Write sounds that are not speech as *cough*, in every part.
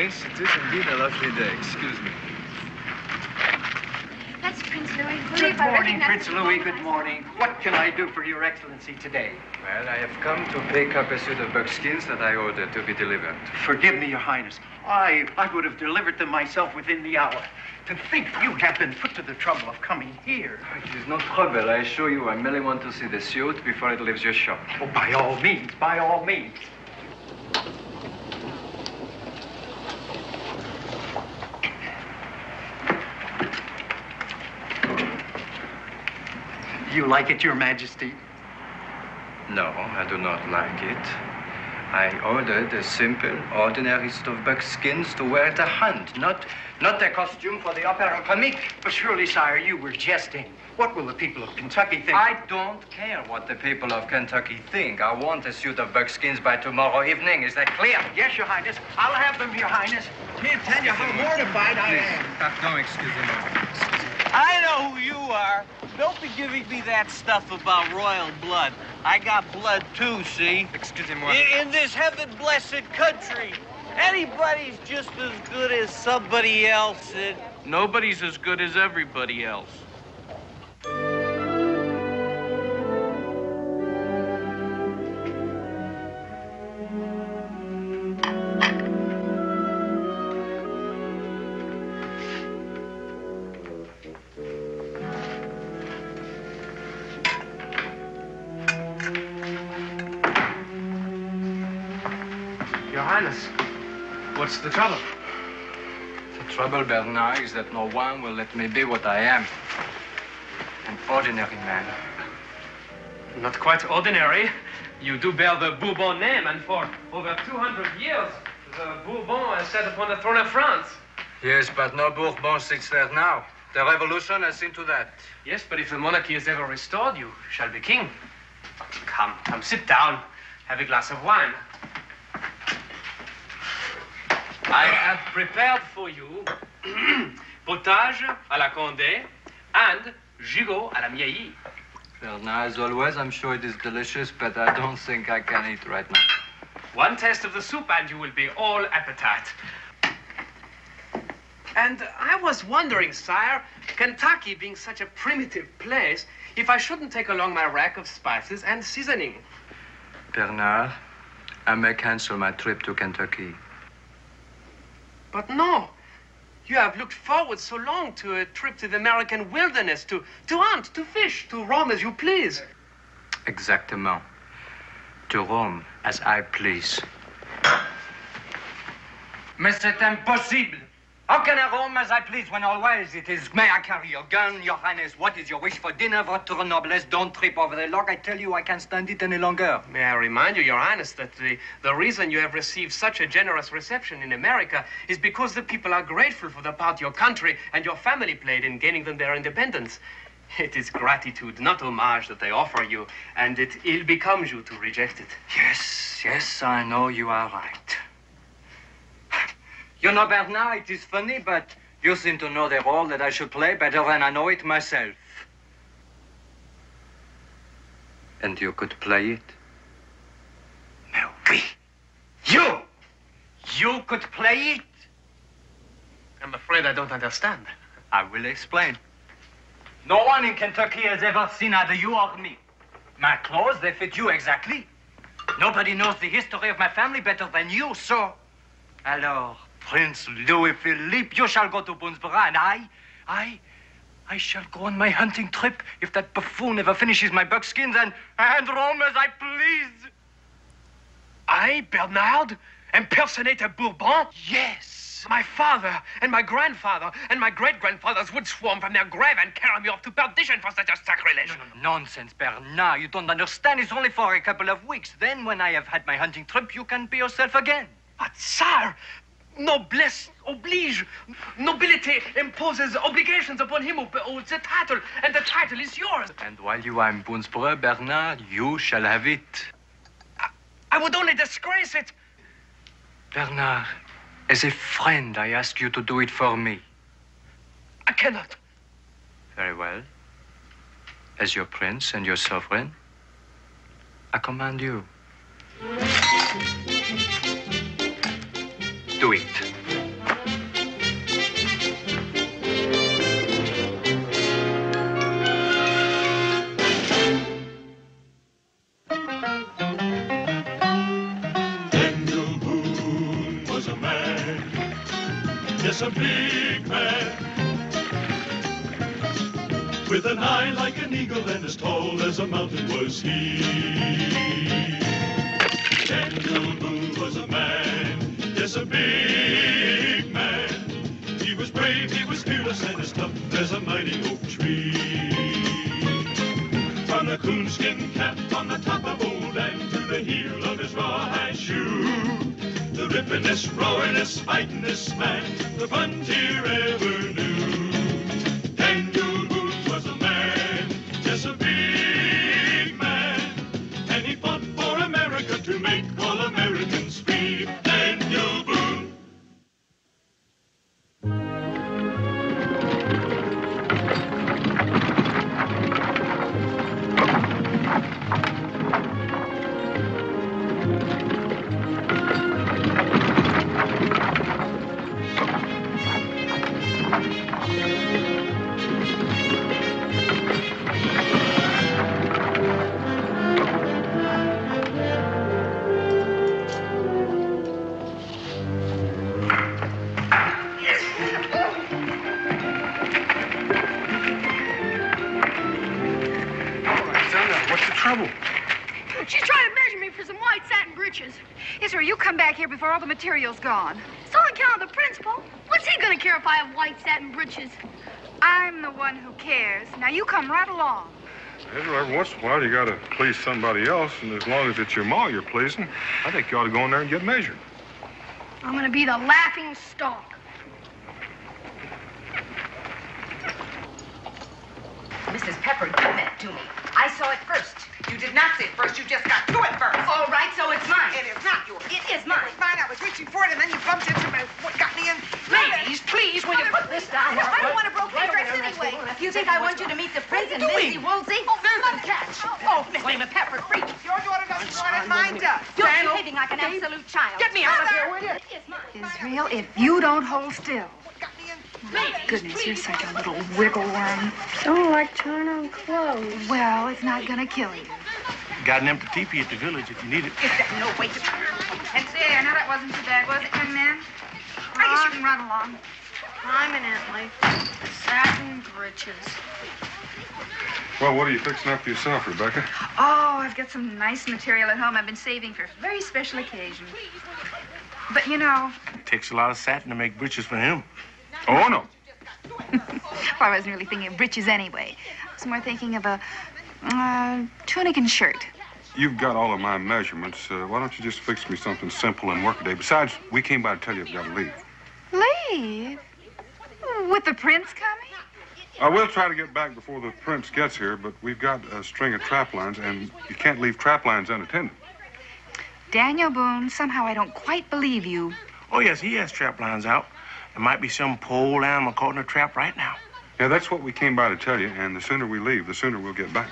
Yes, it is indeed a lovely day. Excuse me. That's Prince Louis. Good morning, Prince Louis. Good morning. What can I do for Your Excellency today? Well, I have come to pick up a suit of buckskins that I ordered to be delivered. Forgive me, Your Highness. I, I would have delivered them myself within the hour. To think you have been put to the trouble of coming here. It is no trouble, I assure you. I merely want to see the suit before it leaves your shop. Oh, by all means, by all means. Do you like it, Your Majesty? No, I do not like it. I ordered a simple, ordinary suit of buckskins to wear at a hunt, not, not a costume for the opera comique. But surely, sire, you were jesting. What will the people of Kentucky think? I don't care what the people of Kentucky think. I want a suit of buckskins by tomorrow evening. Is that clear? Yes, Your Highness. I'll have them, Your Highness. Can't tell you how mortified I am. Uh, Pardon, excuse me. I know who you are. Don't be giving me that stuff about royal blood. I got blood too, see? Excusez-moi. In, in this heaven-blessed country, anybody's just as good as somebody else, and nobody's as good as everybody else. The trouble? The trouble, Bernard, is that no one will let me be what I am. An ordinary man. Not quite ordinary. You do bear the Bourbon name, and for over 200 years, the Bourbon has sat upon the throne of France. Yes, but no Bourbon sits there now. The revolution has seen to that. Yes, but if the monarchy is ever restored, you shall be king. Come, come, sit down. Have a glass of wine. I have prepared for you *clears throat* potage à la Condé and gigot à la Miaillie. Bernard, as always, I'm sure it is delicious, but I don't think I can eat right now. One taste of the soup and you will be all appetite. And I was wondering, sire, Kentucky being such a primitive place, if I shouldn't take along my rack of spices and seasoning. Bernard, I may cancel my trip to Kentucky. But no. You have looked forward so long to a trip to the American wilderness, to, to hunt, to fish, to roam as you please. Exactement. To roam as I please. Mais c'est impossible. How can I roam as I please when always it is, may I carry your gun, your highness? What is your wish for dinner, votre noblesse? Don't trip over the log. I tell you, I can't stand it any longer. May I remind you, Your Highness, that the, the reason you have received such a generous reception in America is because the people are grateful for the part your country and your family played in gaining them their independence. It is gratitude, not homage, that they offer you, and it ill becomes you to reject it. Yes, yes, I know you are right. You know, Bernard, it is funny, but you seem to know the role that I should play better than I know it myself. And you could play it? Mais oui. You! You could play it? I'm afraid I don't understand. I will explain. No one in Kentucky has ever seen either you or me. My clothes, they fit you exactly. Nobody knows the history of my family better than you, so. Alors, Prince Louis Philippe, you shall go to Boonesboro, and I, I, I shall go on my hunting trip if that buffoon ever finishes my buckskins and, and roam as I please. I, Bernard, impersonate a Bourbon? Yes. My father and my grandfather and my great grandfathers would swarm from their grave and carry me off to perdition for such a sacrilege. Nonsense, Bernard. You don't understand. It's only for a couple of weeks. Then, when I have had my hunting trip, you can be yourself again. But, sire, noblesse oblige. Nobility imposes obligations upon him who holds the title, and the title is yours. And while you are in Boonesboro, Bernard, you shall have it. I would only disgrace it. Bernard, as a friend, I ask you to do it for me. I cannot. Very well. As your prince and your sovereign, I command you. Street. Daniel Boone was a man, yes, a big man. With an eye like an eagle and as tall as a mountain was he. Daniel Boone was a man yes, a big man. He was brave, he was fearless, and as tough as a mighty oak tree. From the coonskin cap on the top of old Dan to the heel of his rawhide shoe. The rippinest, roaringest, fightingest man the frontier ever knew. Daniel Boone was a man, just a big man. And he fought for America to make all Americans material's gone. It's on account of the principal. What's he gonna care if I have white satin breeches? I'm the one who cares. Now you come right along. Ezra, every once in a while you gotta please somebody else, and as long as it's your ma you're pleasing, I think you ought to go in there and get measured. I'm gonna be the laughing stock. Mrs. Pepper, give that to me. I saw it first. You did not see it first. You just got to it first. All right, so it's mine. It is not yours. It is mine. It was mine. I was reaching for it, and then you bumped into me. What got me in? Ladies, please, will you put this down? I don't want to broke dress anyway. You think I want you to meet the prince and What are you Missy doing? Woolsey? Oh, Susan, catch. Oh, oh, Miss Lima Pepper, free. Your daughter doesn't want it. Mine does. You're behaving like an absolute child. Get me out of here, will you? It is mine. Israel, if you don't hold still. Got me in. Goodness, you're such a little wiggle worm. Don't like trying on clothes. Well, it's not gonna kill you. Got an empty teepee at the village if you need it. Is that no way to And say, I know that wasn't too bad, was it, young man? I guess you can run along. Prominently. Satin breeches. Well, what are you fixing up for yourself, Rebecca? Oh, I've got some nice material at home I've been saving for a very special occasion. But you know, It Takes a lot of satin to make breeches for him. Oh, no. *laughs* well, I wasn't really thinking of breeches anyway. I was more thinking of a uh, tunic and shirt. You've got all of my measurements. Uh, why don't you just fix me something simple and work a day? Besides, we came by to tell you I've got to leave. Leave? With the prince coming? I will try to get back before the prince gets here, but we've got a string of trap lines, and you can't leave trap lines unattended. Daniel Boone, somehow I don't quite believe you. Oh, yes, he has trap lines out. There might be some pole animal caught in a trap right now. Yeah, that's what we came by to tell you, and the sooner we leave, the sooner we'll get back.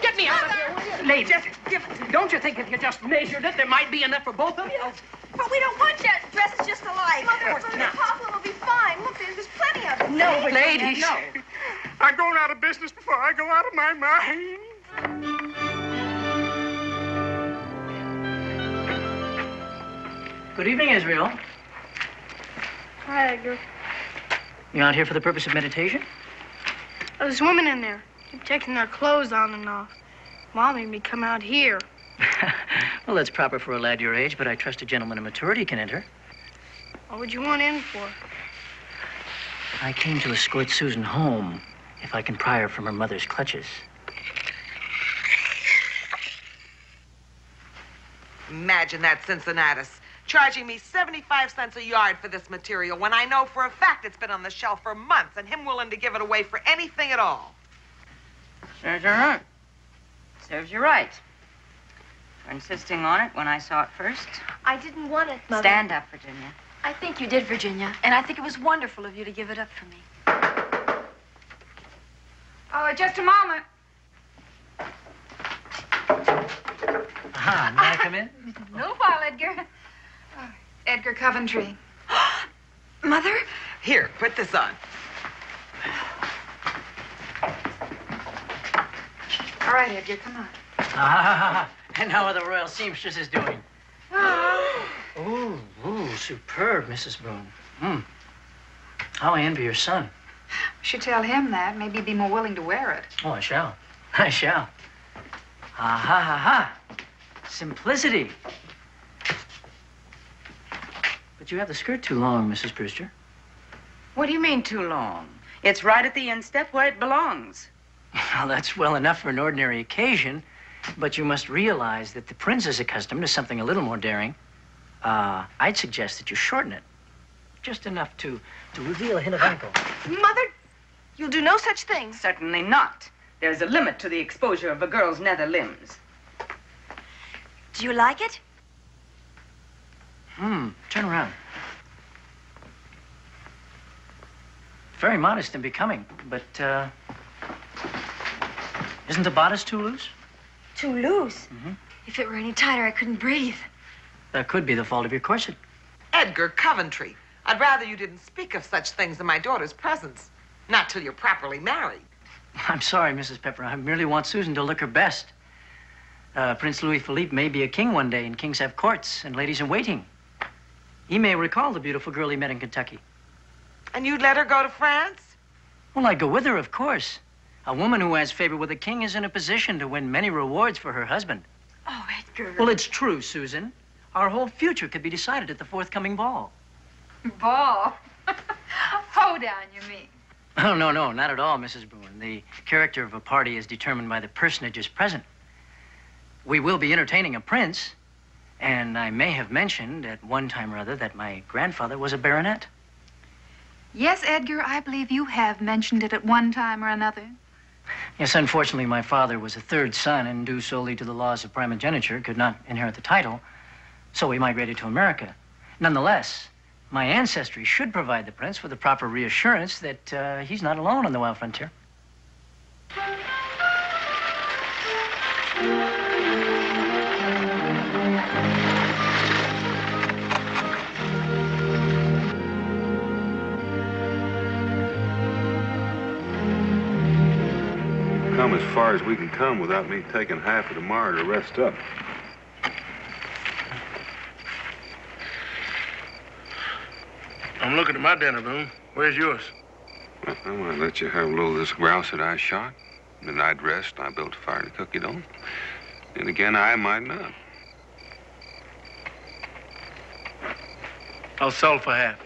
Get me out of here, will you? Lady, just give it. Don't you think if you just measured it, there might be enough for both of you? But we don't want that. Dresses just alike. Mother, course not. Papa will be fine. Look, there's, there's plenty of it. No, Ladies. No. I'm going out of business before I go out of my mind. Good evening, Israel. Hi, Edgar. You out here for the purpose of meditation? Oh, there's women in there. They're taking their clothes on and off. Mom made me come out here. *laughs* well, that's proper for a lad your age, but I trust a gentleman of maturity can enter. What would you want in for? I came to escort Susan home, if I can pry her from her mother's clutches. Imagine that, Cincinnatus. Charging me 75 cents a yard for this material when I know for a fact it's been on the shelf for months and him willing to give it away for anything at all. Serves you right. Serves you right. For insisting on it when I saw it first. I didn't want it, Mother. Stand up, Virginia. I think you did, Virginia. And I think it was wonderful of you to give it up for me. Oh, just a moment. Aha, may I come in? A little while, Edgar. Edgar Coventry. *gasps* Mother? Here, put this on. All right, Edgar, come on. Ah, *laughs* and how are the royal seamstresses doing? *gasps* Oh, Oh, ooh, superb, Mrs. Boone. Hmm. How I envy your son. You should tell him that. Maybe he'd be more willing to wear it. Oh, I shall. *laughs* I shall. Ha ha ha ha. Simplicity. But you have the skirt too long, Mrs. Brewster. What do you mean too long? It's right at the instep where it belongs. *laughs* Well, that's well enough for an ordinary occasion, but you must realize that the prince is accustomed to something a little more daring. Uh, I'd suggest that you shorten it. Just enough to, to reveal a hint of *gasps* ankle. Mother, you'll do no such thing. Certainly not. There's a limit to the exposure of a girl's nether limbs. Do you like it? Hmm, turn around. Very modest and becoming, but, uh, isn't the bodice too loose? Too loose. Mhm. If it were any tighter, I couldn't breathe. That could be the fault of your corset. Edgar Coventry, I'd rather you didn't speak of such things in my daughter's presence. Not till you're properly married. *laughs* I'm sorry, Mrs. Pepper. I merely want Susan to look her best. Uh, Prince Louis Philippe may be a king one day, and kings have courts and ladies in waiting. He may recall the beautiful girl he met in Kentucky. And you'd let her go to France? Well, I'd go with her, of course. A woman who has favor with a king is in a position to win many rewards for her husband. Oh, Edgar. Well, it's true, Susan. Our whole future could be decided at the forthcoming ball. *laughs* Ball. *laughs* Hoedown, you mean? Oh, no, no, not at all, Mrs. Boone. The character of a party is determined by the personages present. We will be entertaining a prince, and I may have mentioned at one time or other that my grandfather was a baronet. Yes, Edgar, I believe you have mentioned it at one time or another. Yes, unfortunately, my father was a third son, and due solely to the laws of primogeniture, could not inherit the title, so we migrated to America. Nonetheless, my ancestry should provide the prince with the proper reassurance that uh, he's not alone on the wild frontier. Come as far as we can come without me taking half of tomorrow to rest up. I'm looking at my dinner, Boone. Where's yours? Well, I want to let you have a little of this grouse that I shot. Then I'd rest. I built a fire to cook it on. And again, I might not. I'll sell for half.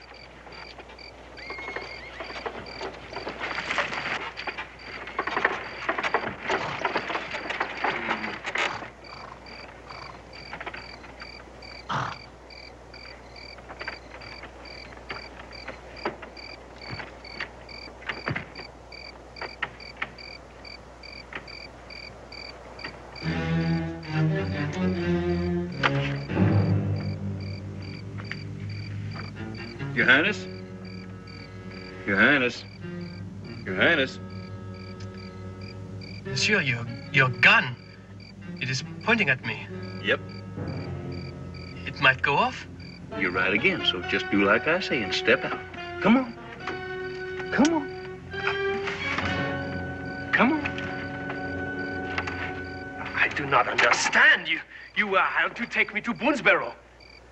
It is pointing at me. Yep. It might go off. You're right again, so just do like I say and step out. Come on. Come on. Come on. I do not understand. You, you uh, have to take me to Boonesboro.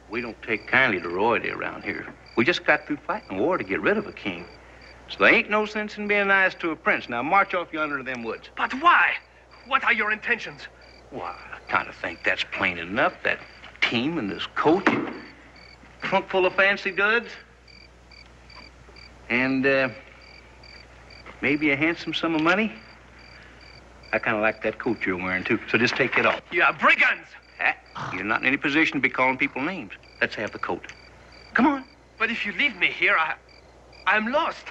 We don't take kindly to royalty around here. We just got through fighting a war to get rid of a king. So there ain't no sense in being nice to a prince. Now march off yonder to them woods. But why? What are your intentions? Why, I kind of think that's plain enough. That team and this coach, trunk full of fancy goods, and uh, maybe a handsome sum of money. I kind of like that coat you're wearing too. So just take it off. You are brigands. Ah, You're not in any position to be calling people names. Let's have the coat. Come on. But if you leave me here, I, I'm lost.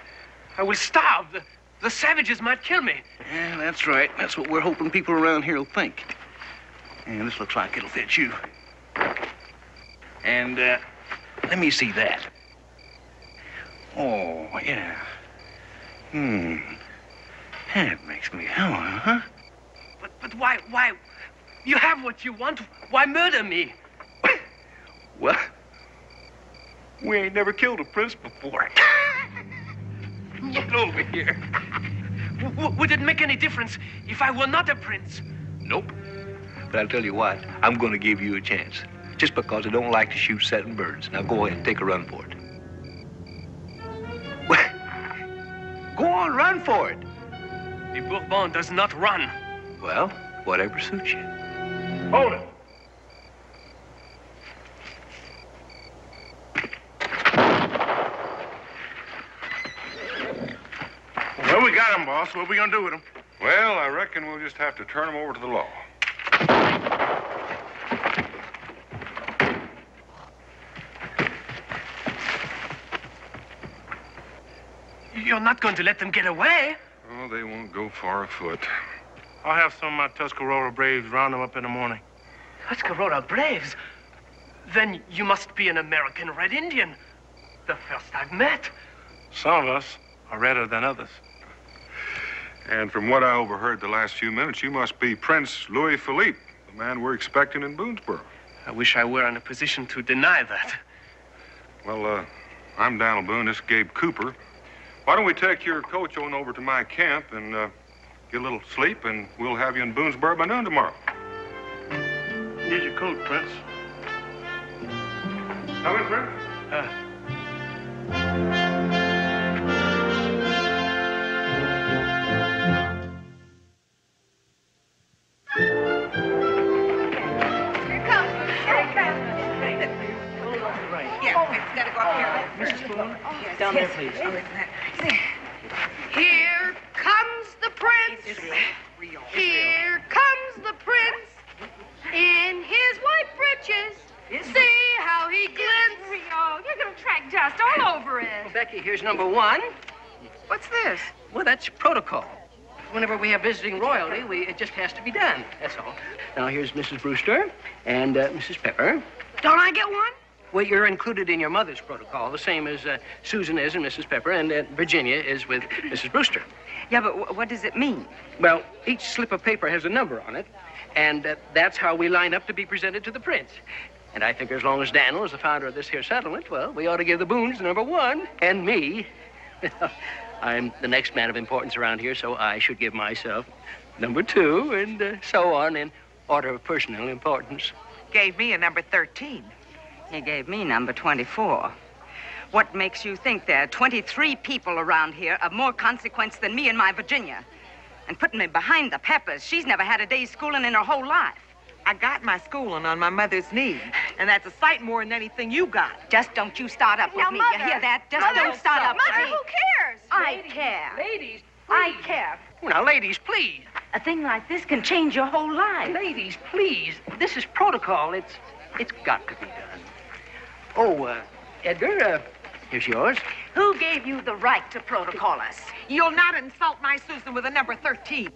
I will starve. The, the savages might kill me. Yeah, that's right. That's what we're hoping people around here will think. And this looks like it'll fit you. And, uh, let me see that. Oh, yeah. Hmm. That makes me hell, huh? But, but why, why? You have what you want. Why murder me? *coughs* Well, we ain't never killed a prince before. *coughs* Get over here. W- would it make any difference if I were not a prince? Nope. But I'll tell you what, I'm going to give you a chance. just because I don't like to shoot setting birds. Now go ahead, and take a run for it. Go on, run for it. The Bourbon does not run. Well, whatever suits you. Hold it. Well, we got him, boss. What are we gonna do with him? Well, I reckon we'll just have to turn him over to the law. You're not going to let them get away. Oh, they won't go far afoot. I'll have some of my Tuscarora Braves round them up in the morning. Tuscarora Braves? Then you must be an American Red Indian. The first I've met. Some of us are redder than others. And from what I overheard the last few minutes, you must be Prince Louis Philippe, the man we're expecting in Boonesboro. I wish I were in a position to deny that. Well, uh, I'm Daniel Boone. This is Gabe Cooper. Why don't we take your coach on over to my camp and uh, get a little sleep, and we'll have you in Boonesboro by noon tomorrow. Here's your coat, Prince. Come in, Prince. Uh, Yeah, it's gotta go up here. Mrs. Boone, Yes, down there, please. Here comes the prince. Here comes the prince in his white breeches. See how he glints. Oh, you're going to track dust all over it. Becky, here's number one. What's this? Well, that's protocol. Whenever we have visiting royalty, we, it just has to be done. That's all. Now, here's Mrs. Brewster and uh, Mrs. Pepper. Don't I get one? Well, you're included in your mother's protocol, the same as uh, Susan is and Mrs. Pepper, and uh, Virginia is with *clears throat* Mrs. Brewster. Yeah, but wh- what does it mean? Well, each slip of paper has a number on it, and uh, that's how we line up to be presented to the prince. And I think as long as Daniel is the founder of this here settlement, well, we ought to give the Boones number one, and me. *laughs* I'm the next man of importance around here, so I should give myself number two, and uh, so on in order of personal importance. Gave me a number 13. He gave me number 24. What makes you think there are 23 people around here of more consequence than me and my Virginia? And putting me behind the Peppers, she's never had a day's schooling in her whole life. I got my schooling on my mother's knee, and that's a sight more than anything you got. Just don't you start up with Now, me. Mother, you hear that? Just Mother, don't start up Mother, with me. who cares? I care. Ladies, I care. Well, now, ladies, please. A thing like this can change your whole life. Ladies, please. This is protocol. It's it's got to be done. Oh, uh, Edgar, uh, here's yours. Who gave you the right to protocol us? You'll not insult my Susan with a number 13.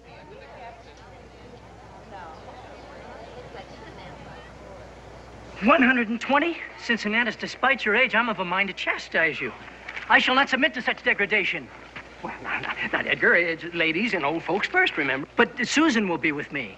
One hundred and twenty, Cincinnatus. Despite your age, I'm of a mind to chastise you. I shall not submit to such degradation. Well, not, not, not Edgar. It's ladies and old folks first, remember. But Susan will be with me,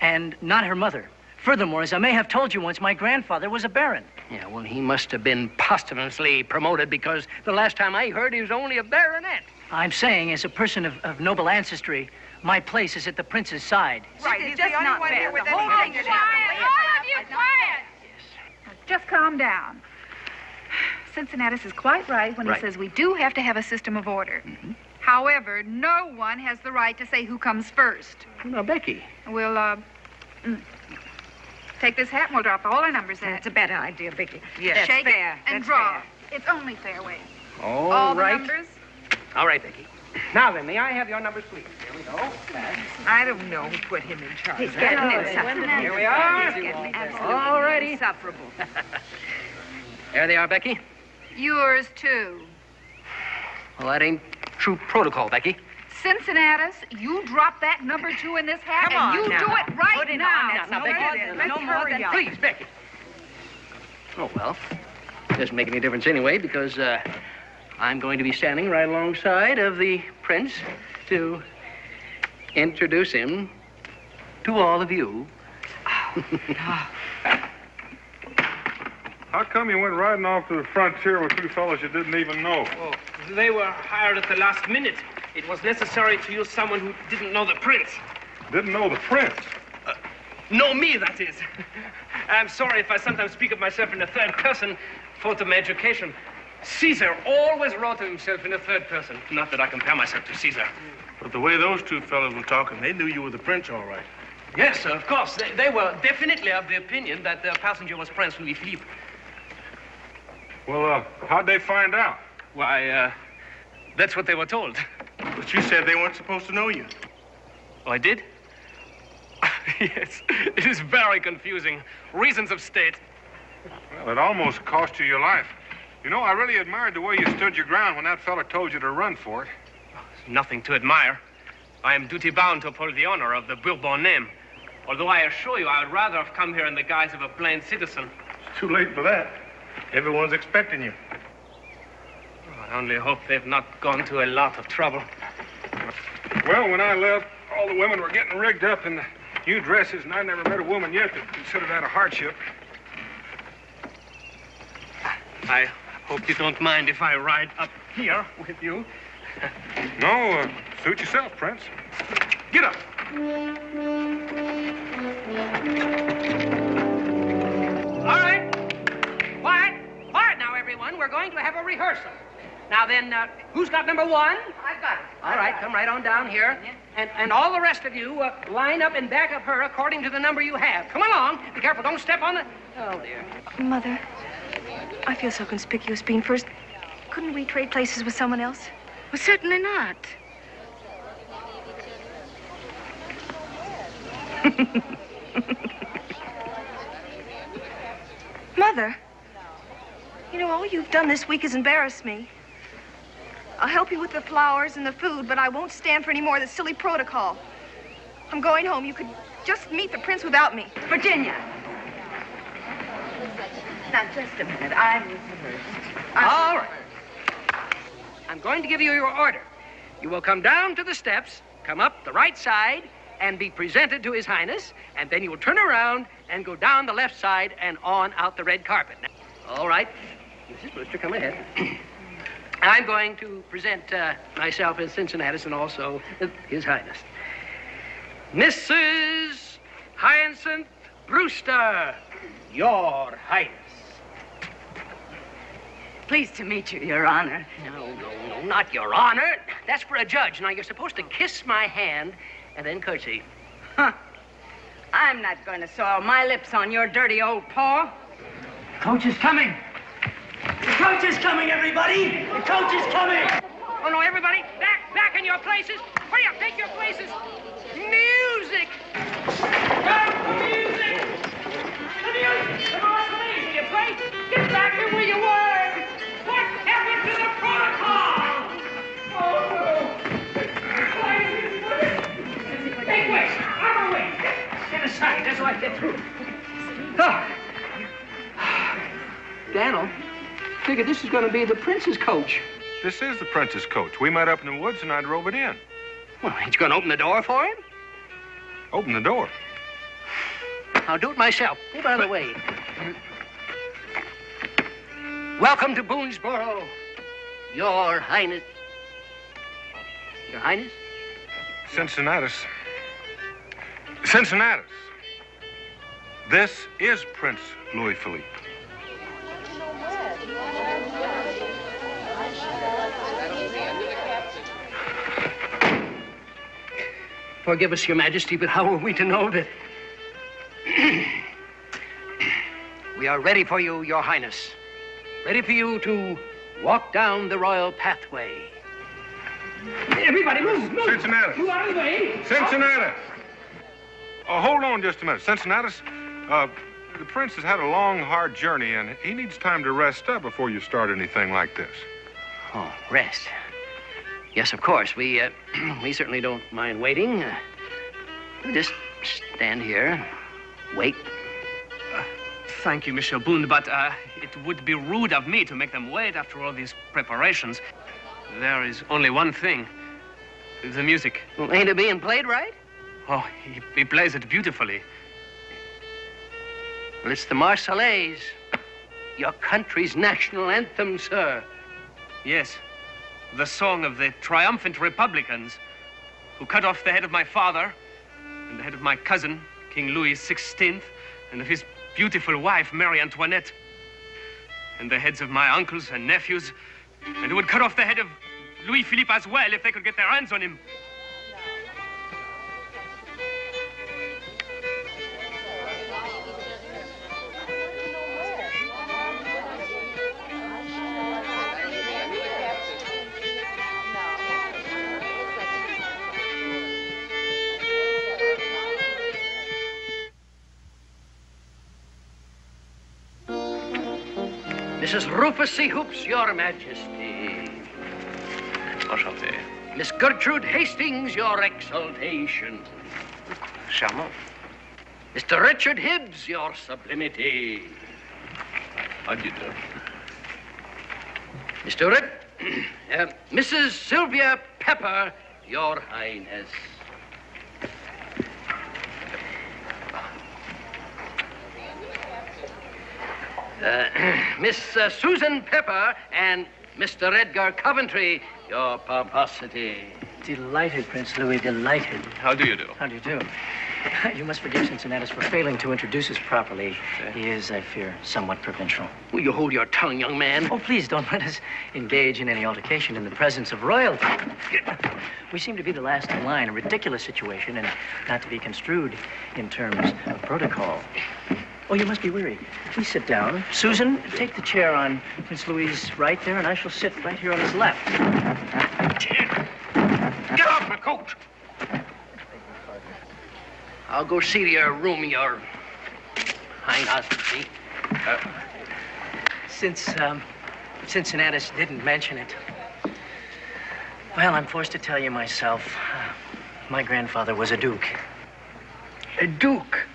and not her mother. Furthermore, as I may have told you once, my grandfather was a baron. Yeah, well, he must have been posthumously promoted because the last time I heard he was only a baronet. I'm saying, as a person of, of noble ancestry, my place is at the prince's side. Right, he's the only not one fair. here with The any whole thing Quiet, all of you, quiet. Yes. Just calm down. Cincinnatus is quite right when Right. he says we do have to have a system of order. However, no one has the right to say who comes first. Now, Becky. We'll, uh, mm, take this hat and we'll drop all our numbers in it. That's a better idea, Vicky. Yes. That's Shake fair. it and That's draw. fair. It's only fair, way. All all right. the numbers. All right, Becky. Now then, may I have your numbers, please? Here we go. I don't know who put him in charge. He's getting Hello, insufferable. Here we are. He's getting absolutely All righty. insufferable. *laughs* There they are, Becky. Yours, too. Well, that ain't true protocol, Becky. Cincinnatus, you drop that number two in this hat, Come and on you now. do it right Put it now. on. Now, That's now, Becky, more than, let's no more hurry than up. Please, Becky. Oh, well, doesn't make any difference anyway because uh, I'm going to be standing right alongside of the prince to introduce him to all of you. *laughs* How come you went riding off to the frontier with two fellows you didn't even know? Oh, they were hired at the last minute. It was necessary to use someone who didn't know the prince. Didn't know the prince. Know me, that is. *laughs* I'm sorry if I sometimes speak of myself in the third person, fault of my education. Caesar always wrote of himself in the third person. Not that I compare myself to Caesar. But the way those two fellows were talking, they knew you were the prince, all right. Yes, sir, of course. They, they were definitely of the opinion that the passenger was Prince Louis Philippe. Well, uh, how'd they find out? Why, uh, that's what they were told. But you said they weren't supposed to know you. Oh, I did? *laughs* yes, it is very confusing. Reasons of state. Well, it almost cost you your life. You know, I really admired the way you stood your ground when that fella told you to run for it. Nothing to admire. I am duty bound to uphold the honor of the Bourbon name. Although I assure you, I would rather have come here in the guise of a plain citizen. It's too late for that. Everyone's expecting you. I only hope they've not gone to a lot of trouble. Well, when I left, all the women were getting rigged up in new dresses, and I never met a woman yet that considered that a hardship. I hope you don't mind if I ride up here with you. *laughs* No, uh, suit yourself, Prince. Get up. Now then, uh, who's got number one? I've got it. All right, come right on down here. And, and all the rest of you, uh, line up in back of her according to the number you have. Come along. Be careful. Don't step on the... Oh, dear. Mother, I feel so conspicuous being first. Couldn't we trade places with someone else? Well, certainly not. *laughs* Mother, you know, all you've done this week has embarrassed me. I'll help you with the flowers and the food, but I won't stand for any more of the silly protocol. I'm going home. You could just meet the prince without me. Virginia. Now, just a minute. I will rehearse. All right. I'm going to give you your order. You will come down to the steps, come up the right side, and be presented to His Highness, and then you will turn around and go down the left side and on out the red carpet. Now, all right. Mrs. Brewster, come ahead. *clears throat* I'm going to present uh, myself as Cincinnatus and also His Highness. Mrs. Hyacinth Brewster, Your Highness. Pleased to meet you, Your Honor. No, no, no, not Your Honor. That's for a judge. Now, you're supposed to kiss my hand and then curtsy. Huh. I'm not going to soil my lips on your dirty old paw. Coach is coming. The coach is coming, everybody. The coach is coming. Oh, no, everybody, back, back in your places. Hurry up, take your places. Music. Back to music. The music. Come on, please. You play. Get back here where you were. What happened to the protocol? Oh, no. Make way. The way. Get aside. That's why I get through. Oh. *sighs* Daniel, figure this is going to be the prince's coach. This is the prince's coach. We met up in the woods, and I drove it in. Well, ain't you going to open the door for him? Open the door. I'll do it myself. Go by the way. Welcome to Boonesboro, Your Highness. Your Highness? Cincinnatus. Cincinnatus. This is Prince Louis Philippe. Forgive us, Your Majesty, but how are we to know that? *clears throat* we are ready for you, Your Highness. Ready for you to walk down the royal pathway. Everybody, move, move. Cincinnatus. Move out of the way. Cincinnatus. Oh, hold on just a minute. Cincinnatus, uh, the prince has had a long, hard journey, and he needs time to rest up before you start anything like this. Oh, rest. Yes, of course. We, uh, *clears throat* we certainly don't mind waiting. Uh, just stand here, wait. Uh, thank you, Monsieur Boone, but uh, it would be rude of me to make them wait after all these preparations. There is only one thing. The music. Well, ain't it being played right? Oh, he, he plays it beautifully. Well, it's the Marseillaise, your country's national anthem, sir. Yes, the song of the triumphant Republicans who cut off the head of my father and the head of my cousin, King Louis XVI, and of his beautiful wife, Marie Antoinette, and the heads of my uncles and nephews, and who would cut off the head of Louis Philippe as well if they could get their hands on him. Rufus Hoops, Your Majesty. Enchanté. Miss Gertrude Hastings, Your Exaltation. Charmant. Mr. Richard Hibbs, Your Sublimity. How do you do? Mr. Rip, *clears throat* uh, Mrs. Sylvia Pepper, Your Highness. *clears throat* Miss uh, Susan Pepper and Mr. Edgar Coventry, Your Pomposity. Delighted, Prince Louis, delighted. How do you do? How do you do? *laughs* You must forgive Cincinnatus for failing to introduce us properly. He is, I fear, somewhat provincial. Will you hold your tongue, young man? Oh, please don't let us engage in any altercation in the presence of royalty. We seem to be the last in line, a ridiculous situation, and not to be construed in terms of protocol. Oh, you must be weary. Please sit down. Susan, take the chair on Miss Louis' right there, and I shall sit right here on his left. Get off my coat! I'll go see to your room, your highness. Uh, since um, Cincinnatus didn't mention it, well, I'm forced to tell you myself. My grandfather was a duke. A duke?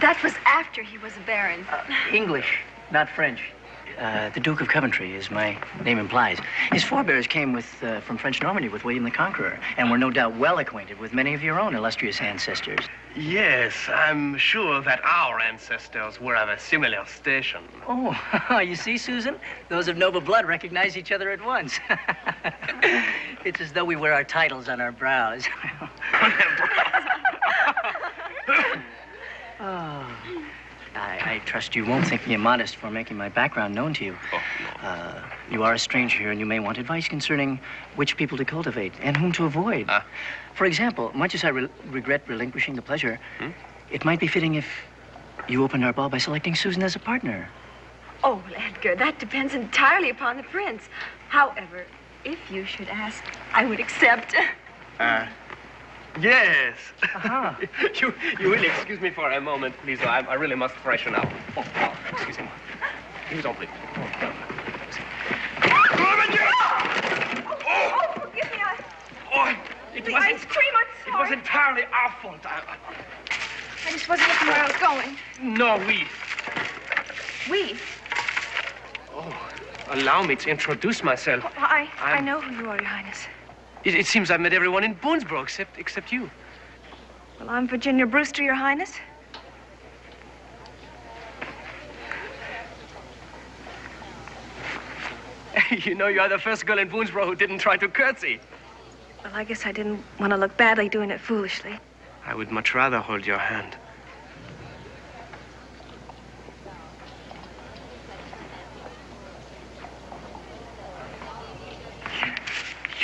That was after he was a baron. English, not French. Uh, the Duke of Coventry, as my name implies. His forebears came with, uh, from French Normandy with William the Conqueror, and were no doubt well acquainted with many of your own illustrious ancestors. Yes, I'm sure that our ancestors were of a similar station. Oh, *laughs* you see, Susan? Those of noble blood recognize each other at once. *laughs* it's as though we wear our titles on our brows. *laughs* I, I, trust you won't think me immodest for making my background known to you. Oh, no. uh, you are a stranger here, and you may want advice concerning which people to cultivate and whom to avoid. Uh. For example, much as I re regret relinquishing the pleasure, hmm? it might be fitting if you opened our ball by selecting Susan as a partner. Oh, well, Edgar, that depends entirely upon the prince. However, if you should ask, I would accept. Uh, yes. Uh-huh. *laughs* you, you will excuse me for a moment, please. I, I really must freshen up. Oh, oh excuse me. Please don't please. Oh, oh, forgive me. I, Oh, it the wasn't, ice cream, I'm it was entirely our fault. I, I just wasn't looking where I was going. I, no, we. We? Oh, allow me to introduce myself. I, I I'm- know who you are, Your Highness. It, it seems I've met everyone in Boonesboro except except you. Well, I'm Virginia Brewster, Your Highness. *laughs* you know, you're the first girl in Boonesboro who didn't try to curtsy. Well, I guess I didn't want to look badly doing it foolishly. I would much rather hold your hand.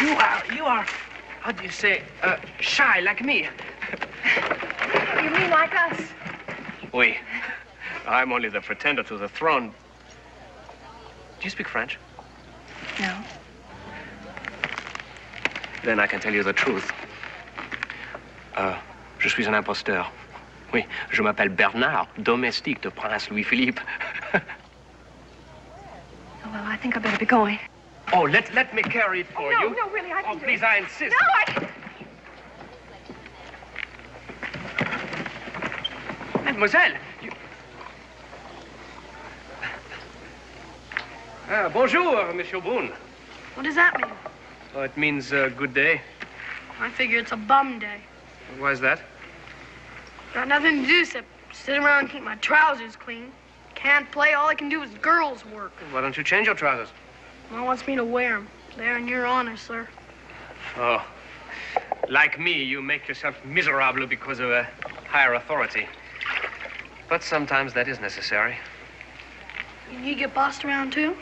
You are, you are, how do you say, uh, shy like me. You mean like us? Oui. I'm only the pretender to the throne. Do you speak French? No. Then I can tell you the truth. Euh, je suis un imposteur. Oui, je m'appelle Bernard, domestique de Prince Louis-Philippe. *laughs* Oh, well, I think I better be going. Oh, let, let me carry it for no, you. no, really, I can Oh, please, it. I insist. No, I... Mademoiselle, you... Ah, bonjour, Monsieur Boone. What does that mean? Oh, it means uh, good day. I figure it's a bum day. Why is that? Got nothing to do except sit around and keep my trousers clean. Can't play. All I can do is girls' work. Why don't you change your trousers? Mom wants me to wear them. They're in your honor, sir. Oh, like me, you make yourself miserable because of a higher authority. But sometimes that is necessary. You get bossed around too?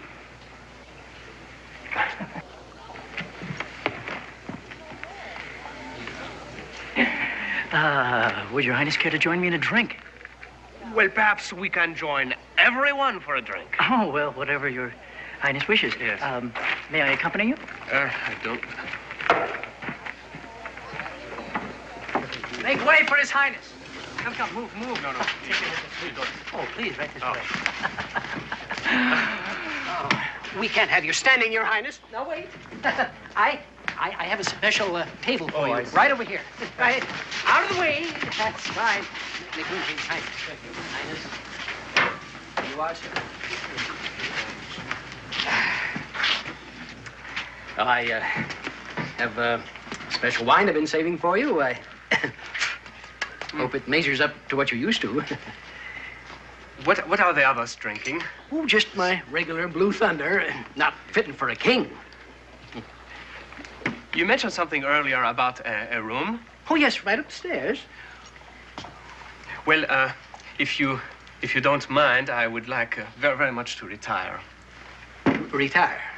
Uh, *laughs* would Your Highness care to join me in a drink? Well, perhaps we can join everyone for a drink. Oh, well, whatever Your Highness wishes. Yes. Um, may I accompany you? Uh, I don't. Make way for His Highness. Come, come, move, move. No, no. Oh, please, right this way. *laughs* We can't have you standing, Your Highness. No, wait. *laughs* I, I, I have a special uh, table for Oh, you, I right over here. Right, Out of the way. that's fine. Make room for His Highness. Highness. You are, sir. Well, I uh, have uh, a special wine I've been saving for you. I *coughs* hope it measures up to what you're used to. *laughs* What, what are the others drinking? oh, just my regular Blue Thunder, not fitting for a king. You mentioned something earlier about a, a room. Oh, yes, right upstairs. Well, uh, if you if you don't mind, I would like uh, very very much to retire. Retire.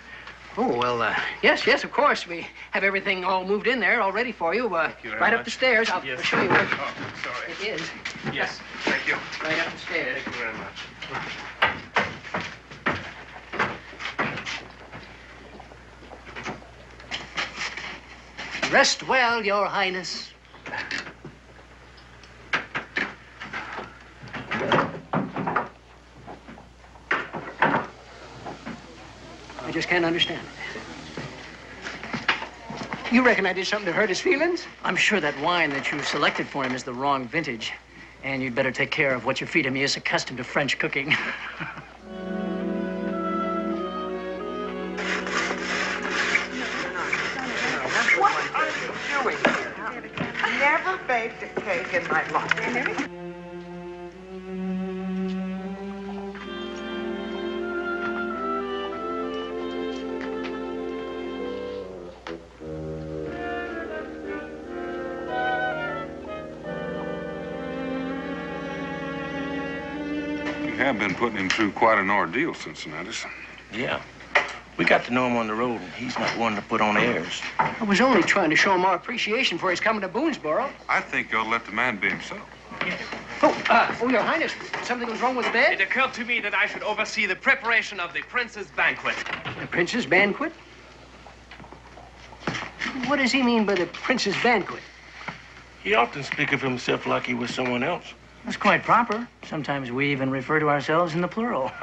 Oh, well, uh, yes, yes, of course. We have everything all moved in there, all ready for you. Uh, you very right up the stairs. I'll, Yes. Show you where Oh, sorry. it is. Yes, thank you. Right up the stairs. Thank you very much. Rest well, Your Highness. I just can't understand it. You reckon I did something to hurt his feelings? I'm sure that wine that you selected for him is the wrong vintage. And you'd better take care of what you feed him. He is accustomed to French cooking. *laughs* What are you doing here? Never baked a cake in my life. Putting him through quite an ordeal, Cincinnatus. Yeah. We got to know him on the road, and he's not one to put on airs. I was only trying to show him our appreciation for his coming to Boonesborough. I think you'll let the man be himself. Oh, uh, oh, Your Highness, something was wrong with the bed? It occurred to me that I should oversee the preparation of the prince's banquet. The prince's banquet? What does he mean by the prince's banquet? He often speak of himself like he was someone else. That's quite proper. Sometimes we even refer to ourselves in the plural. *laughs*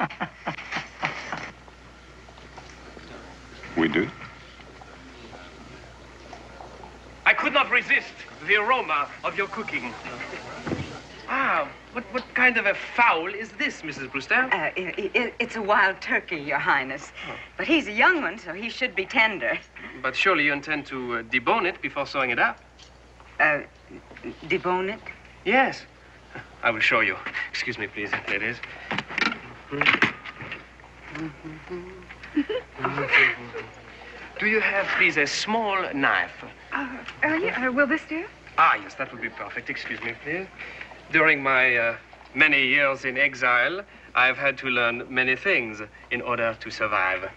We do? I could not resist the aroma of your cooking. Ah, what, what kind of a fowl is this, Mrs. Brewster? Uh, i i it's a wild turkey, Your Highness. But he's a young one, so he should be tender. But surely you intend to uh, debone it before sewing it up? Uh, debone it? Yes. I will show you. Excuse me, please, ladies. Do you have, please, a small knife? Uh, uh, yeah, uh, will this do? Ah, yes, that would be perfect. Excuse me, please. During my uh, many years in exile, I've had to learn many things in order to survive.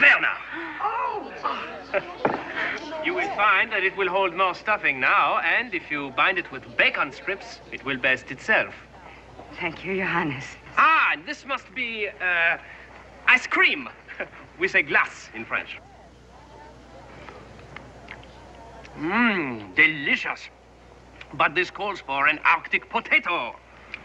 There now. You will find that it will hold more stuffing now, and if you bind it with bacon strips, it will best itself. Thank you, Your Highness. Ah, and this must be uh, ice cream. *laughs* we say glace in French. Mmm, delicious. But this calls for an Arctic potato.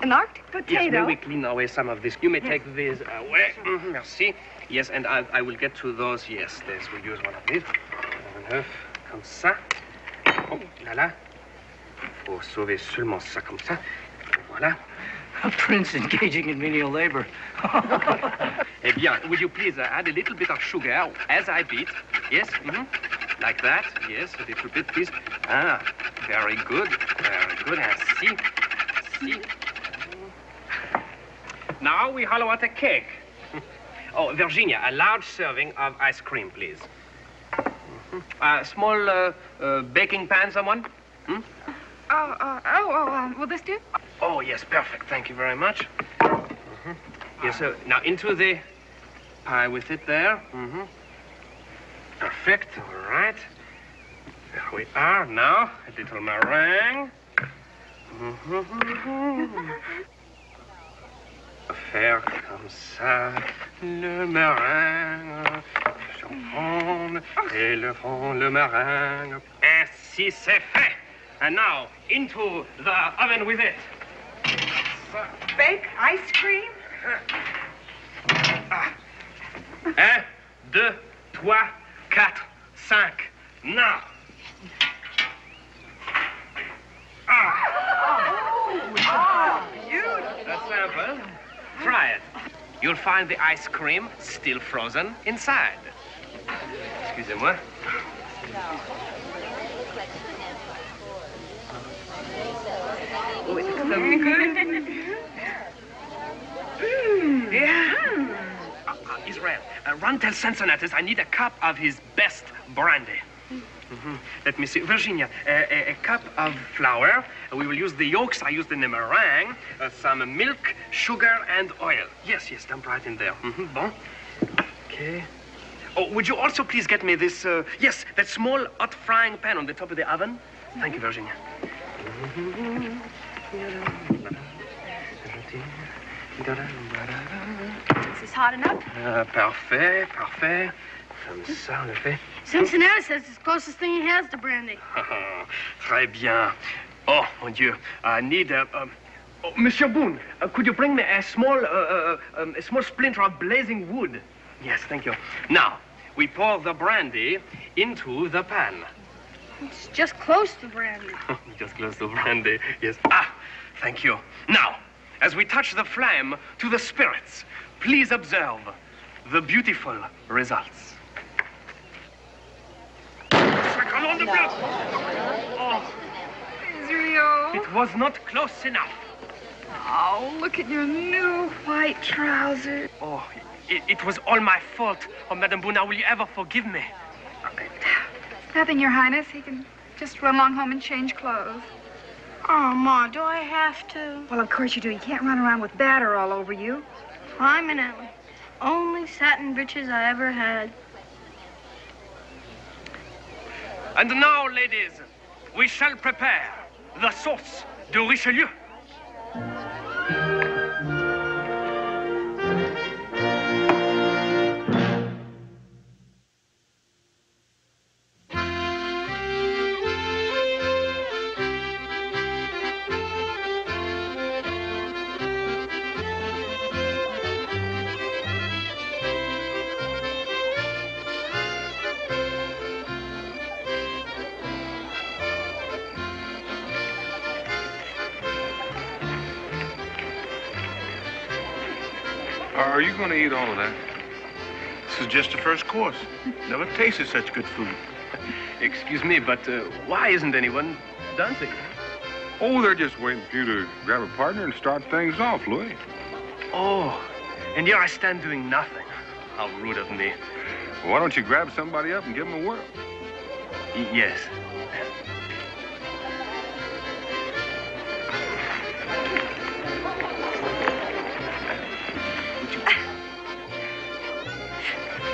An Arctic Yes, potato? may we clean away some of this? You may take this away. Mhm, Merci. Yes, and I, I will get to those. Yes, this. We'll use one of these. Comme ça. Oh, là là. Faut sauver seulement ça comme ça. Voilà. A prince engaging in menial labor. *laughs* Eh bien, would you please uh, add a little bit of sugar as I beat? Yes, mhm. like that. Yes, a little bit, please. Ah, very good, very good. Ainsi, ainsi. Now we hollow out a cake. *laughs* oh, Virginia, a large serving of ice cream, please. A small uh, uh, baking pan, someone? Hmm? Oh, uh, oh, oh, um, will this do? Oh, yes, perfect. Thank you very much. Mm -hmm. Yes, sir. Now into the pie with it there. Mm -hmm. Perfect. All right. There we are. Now, a little meringue. Mhm. Faire comme ça, le meringue. Champagne, et le fond, le meringue. Ainsi c'est fait. And now, into the oven with it. Bake ice cream? Un, deux, trois, quatre, cinq. Now. Oh, beautiful. That's simple. Try it. You'll find the ice cream still frozen inside. Excusez-moi. Oh, it's *laughs* looking good. Yeah. Uh, uh, Israel, uh, run tell Cincinnatus I need a cup of his best brandy. Mhm. Let me see. Virginia, a, a, a cup of flour. We will use the yolks I used in the meringue, uh, some milk, sugar, and oil. Yes, yes, dump right in there. Mm -hmm. Bon. Okay. Oh, would you also please get me this, uh, yes, that small hot frying pan on the top of the oven? Thank you, Virginia. Is this hot enough? Ah, parfait, parfait. Comme ça, on le fait. Cincinnatus says it's the closest thing he has to brandy. *laughs* Très bien. Oh, mon Dieu. I need a... Um, oh, Monsieur Boone, uh, could you bring me a small, uh, uh, um, a small splinter of blazing wood? Yes, thank you. Now, we pour the brandy into the pan. It's just close to brandy. *laughs* Just close to brandy. Yes. Ah, thank you. Now, as we touch the flame to the spirits, please observe the beautiful results. Sacrement de Dieu! Oh, Israel. it was not close enough. Oh, look at your new white trousers. Oh, it, it was all my fault. Oh, Madame Boona, will you ever forgive me? Nothing, Your Highness. He can just run along home and change clothes. Oh, Ma, do I have to? Well, of course you do. You can't run around with batter all over you. I'm an Ellie. Only satin breeches I ever had. And now, ladies, we shall prepare the sauce de Richelieu. Are you going to eat all of that? This is just the first course. *laughs* Never tasted such good food. Excuse me, but uh, why isn't anyone dancing? Oh, they're just waiting for you to grab a partner and start things off, Louis. Oh, and here I stand doing nothing. How rude of me. Why don't you grab somebody up and give them a whirl? Y- yes.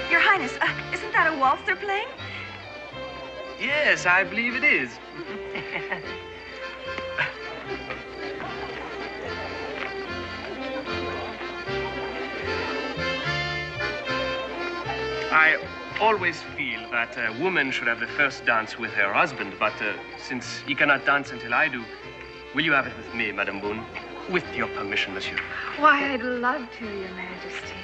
Your Highness, uh, isn't that a waltz they're playing? Yes, I believe it is. I always feel that a woman should have the first dance with her husband, but uh, since he cannot dance until I do, will you have it with me, Madame Boone? With your permission, monsieur. Why, I'd love to, Your Majesty.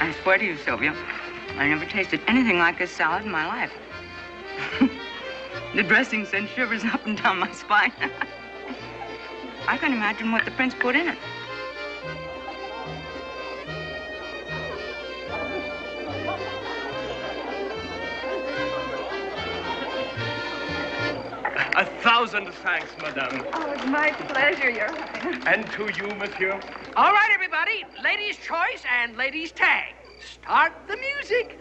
I swear to you, Sylvia, I never tasted anything like this salad in my life. *laughs* The dressing sent shivers up and down my spine. *laughs* I can't imagine what the prince put in it. Thousand thanks, madame. Oh, it's my pleasure, Your Highness. And to you, monsieur. All right, everybody. Ladies' choice and ladies' tag. Start the music.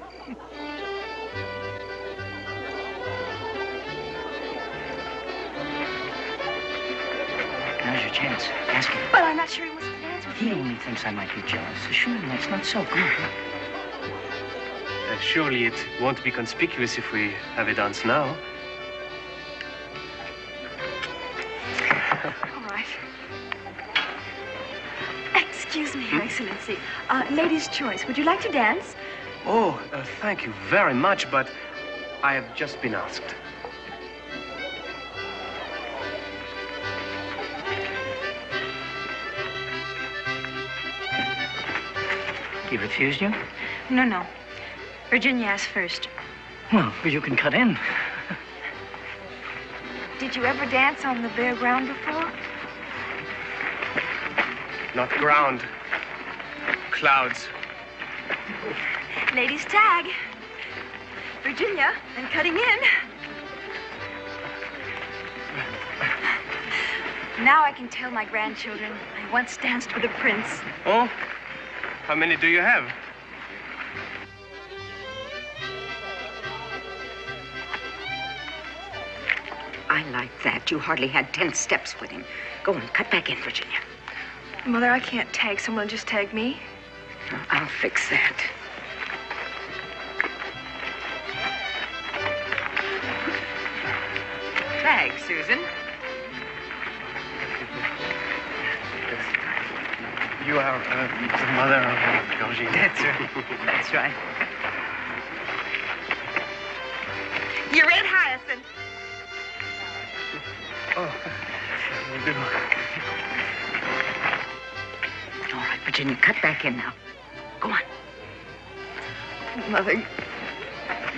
Now's your chance. Ask him. But I'm not sure he wants to dance with He me. only thinks I might be jealous. Assure him that's not so good. Uh, surely it won't be conspicuous if we have a dance now. Excuse me, Your Excellency. Uh, ladies' choice. Would you like to dance? Oh, uh, thank you very much, but I have just been asked. He refused you? No, no. Virginia asked first. Well, you can cut in. Did you ever dance on the bare ground before? Not ground. Clouds. Ladies' tag. Virginia, and cutting in. Now I can tell my grandchildren I once danced with a prince. Oh? How many do you have? I like that. You hardly had ten steps with him. Go on, cut back in, Virginia. Mother, I can't tag someone, just tag me. I'll fix that. Tag, Susan. You are uh, the mother of Virginia. That's right. That's right. You're in, Hyacinth. Oh, we do. All right, Virginia, cut back in now. Go on. Mother.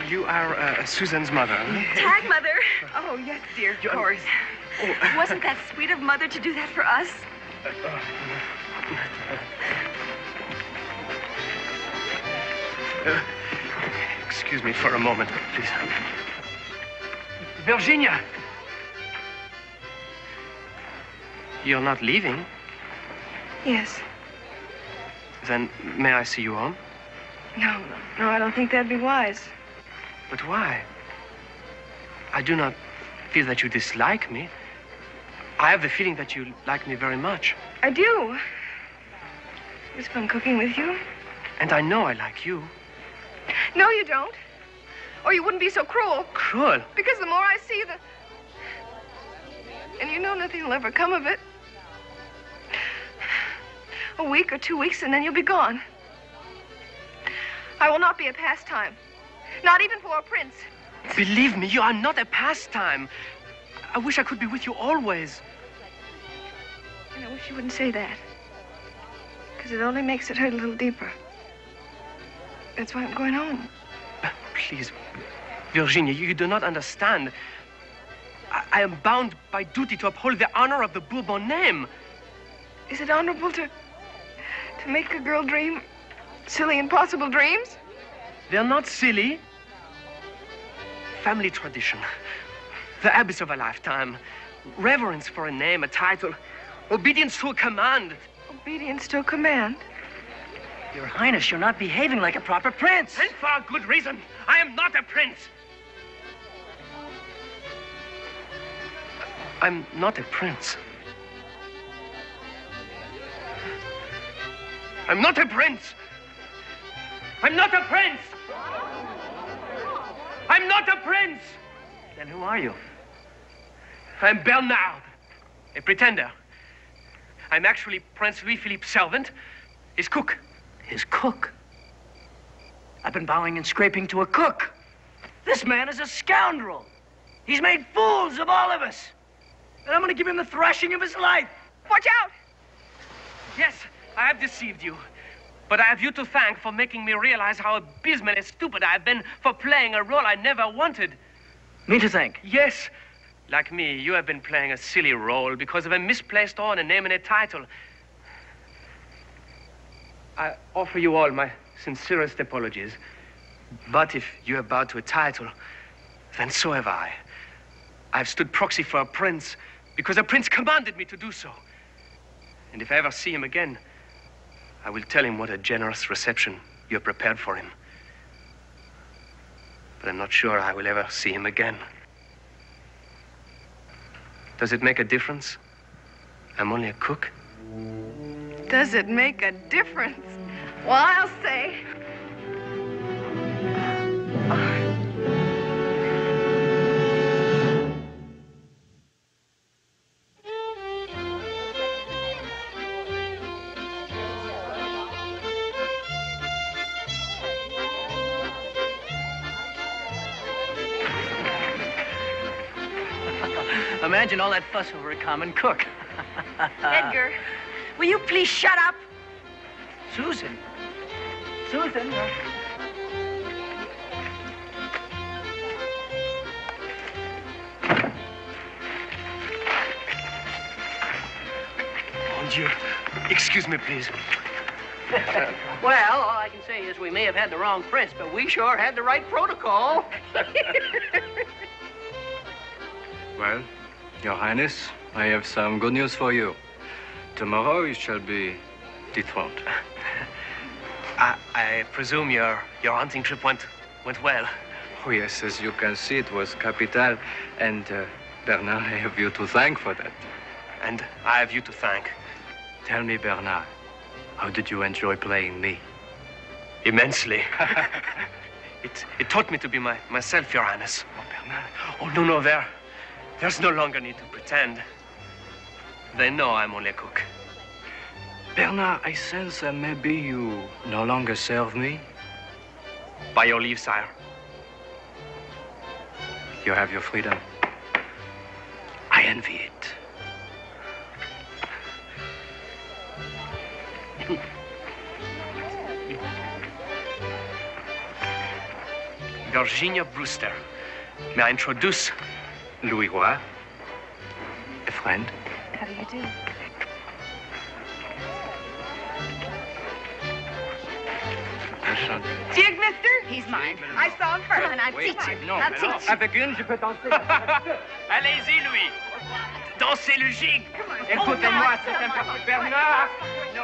You are uh, Susan's mother. Tag, Mother. Oh, yes, dear, of course. Wasn't that sweet of Mother to do that for us? Uh, excuse me for a moment, please. Virginia. You're not leaving? Yes. Then may I see you home? No, no, I don't think that'd be wise. But why? I do not feel that you dislike me. I have the feeling that you like me very much. I do. It's fun cooking with you. And I know I like you. No, you don't. Or you wouldn't be so cruel. Cruel? Because the more I see, the. And you know nothing will ever come of it. A week or two weeks, and then you'll be gone. I will not be a pastime. Not even for a prince. Believe me, you are not a pastime. I wish I could be with you always. And I wish you wouldn't say that. Because it only makes it hurt a little deeper. That's why I'm going home. Please, Virginia, you do not understand. I, I am bound by duty to uphold the honor of the Bourbon name. Is it honorable to to make a girl dream silly, impossible dreams? They're not silly. Family tradition, the abyss of a lifetime, reverence for a name, a title, obedience to a command. Obedience to a command. Your Highness, you're not behaving like a proper prince. And for a good reason. I am not a prince. I'm not a prince. I'm not a prince. I'm not a prince. I'm not a prince. Then who are you? I'm Bernard, a pretender. I'm actually Prince Louis Philippe's servant, his cook. His cook? I've been bowing and scraping to a cook. This man is a scoundrel. He's made fools of all of us. And I'm going to give him the thrashing of his life. Watch out! Yes, I have deceived you. But I have you to thank for making me realize how abysmally stupid I have been for playing a role I never wanted. Me to thank. Yes. Like me, you have been playing a silly role because of a misplaced honor name and a title. I offer you all my sincerest apologies. But if you have bowed to a title, then so have I. I've stood proxy for a prince because a prince commanded me to do so. And if I ever see him again, I will tell him what a generous reception you have prepared for him. But I'm not sure I will ever see him again. Does it make a difference? I'm only a cook. Does it make a difference? Well, I'll say. Imagine all that fuss over a common cook. *laughs* Edgar, will you please shut up? Susan. Susan. Mon Dieu. Excuse me, please. *laughs* Well, all I can say is we may have had the wrong prince, but we sure had the right protocol. *laughs* Well, Your Highness, I have some good news for you. Tomorrow you shall be dethroned. *laughs* I, I presume your, your hunting trip went, went well. Oh, yes, as you can see, it was capital. And, uh, Bernard, I have you to thank for that. And I have you to thank. Tell me, Bernard, how did you enjoy playing me? Immensely. *laughs* it, it taught me to be my, myself, Your Highness. Oh, Bernard. Oh, no, no, there. There's no longer need to pretend. They know I'm only a cook. Bernard, I sense that maybe you no longer serve me. By your leave, sire. You have your freedom. I envy it. Virginia Brewster. May I introduce Louis Roy, a friend. How do you do? See it, mister? He's mine. I saw him first. Come on, I'll teach you. non, I'll mais teach non. you. Avec une, je peux danser. *laughs* Allez-y, Louis. Dansez le gig. Écoutez-moi, c'est important. Bernard! Non.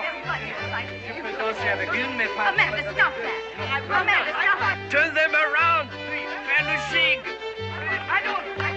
Je peux danser avec une, mais pas... Oh, Amanda, stop that. Oh, Amanda, stop that. Turn them around. Fais le gig. I don't.